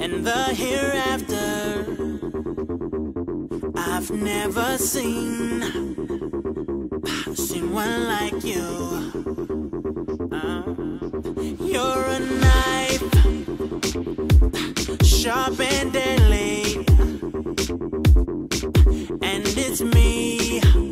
and the hereafter I've never seen seen one like you. Uh, you're a knife sharp and deadly. And it's me.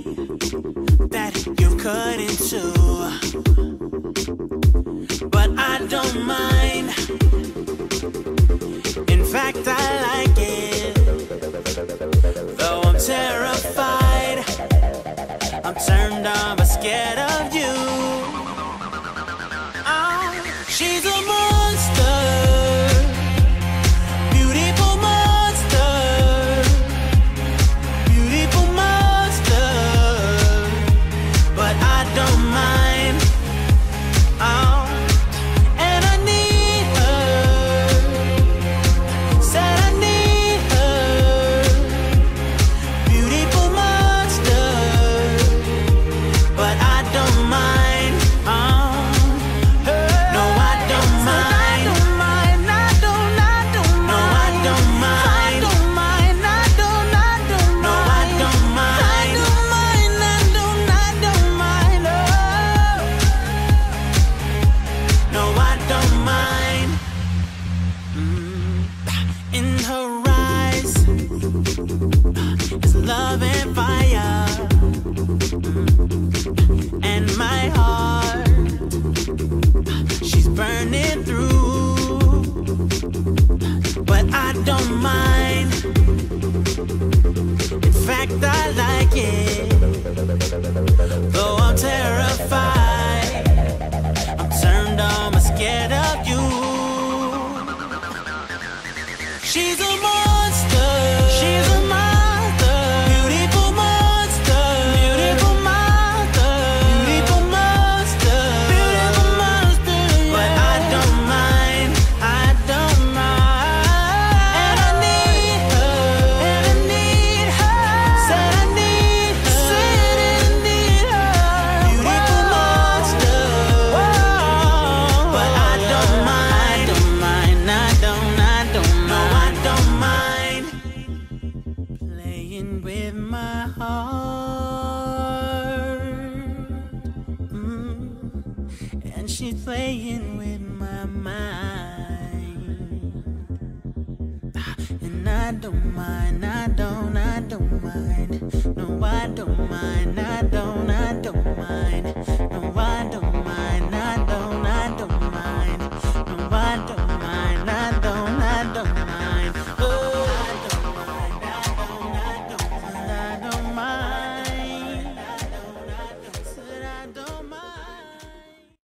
In fact, I like it. playing with my mind. Ah, and I don't mind, I don't, I don't